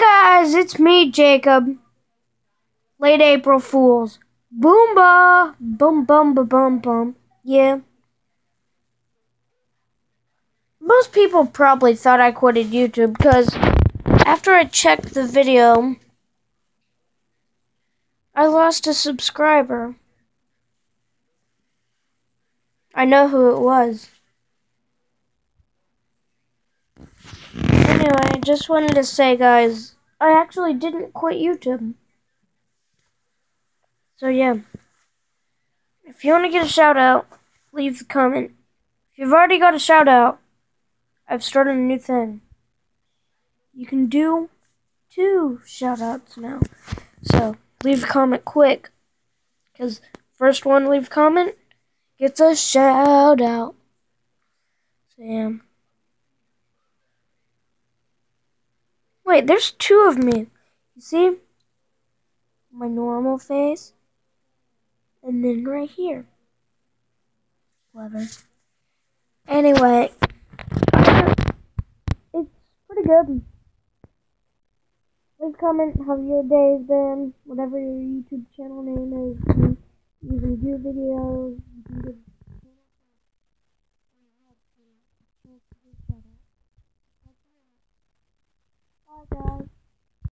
guys, it's me, Jacob. Late April Fools. Boomba! Boom, bum, ba, bum, bum. Yeah. Most people probably thought I quitted YouTube because after I checked the video, I lost a subscriber. I know who it was. Anyway, I just wanted to say, guys, I actually didn't quit YouTube. So, yeah. If you want to get a shout out, leave a comment. If you've already got a shout out, I've started a new thing. You can do two shout outs now. So, leave a comment quick. Because first one leave comment gets a shout out. So, yeah. Wait, there's two of me. You see? My normal face. And then right here. Whatever. Anyway. It's pretty good. Leave a comment how your day's been. Whatever your YouTube channel name is. You can do videos. You can